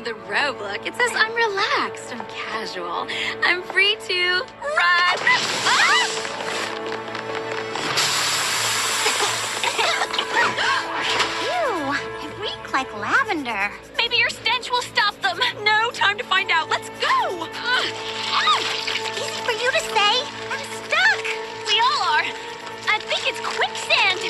the robe look. It says I'm relaxed, I'm casual, I'm free to run. Ah! Ew, It reek like lavender. Maybe your stench will stop them. No time to find out. Let's go. Easy for you to say. I'm stuck. We all are. I think it's quicksand.